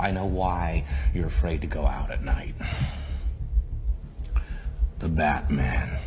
I know why you're afraid to go out at night. The Batman.